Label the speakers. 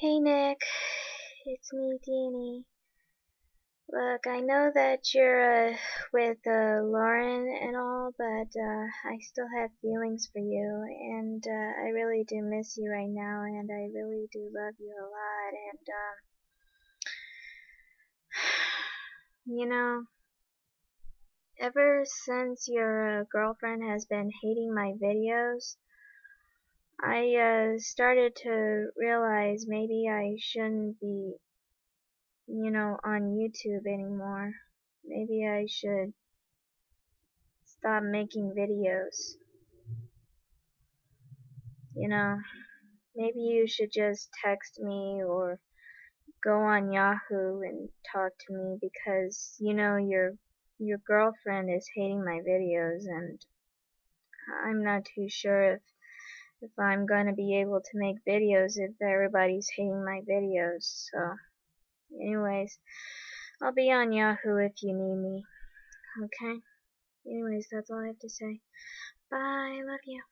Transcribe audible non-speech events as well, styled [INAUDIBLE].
Speaker 1: Hey Nick, it's me, Deanie. Look, I know that you're uh, with uh, Lauren and all, but uh, I still have feelings for you, and uh, I really do miss you right now, and I really do love you a lot, and um, [SIGHS] you know, ever since your uh, girlfriend has been hating my videos, I uh, started to realize maybe I shouldn't be, you know, on YouTube anymore. Maybe I should stop making videos. You know, maybe you should just text me or go on Yahoo and talk to me because you know your your girlfriend is hating my videos and I'm not too sure if if I'm gonna be able to make videos if everybody's hating my videos. So, anyways, I'll be on Yahoo if you need me. Okay? Anyways, that's all I have to say. Bye. Love you.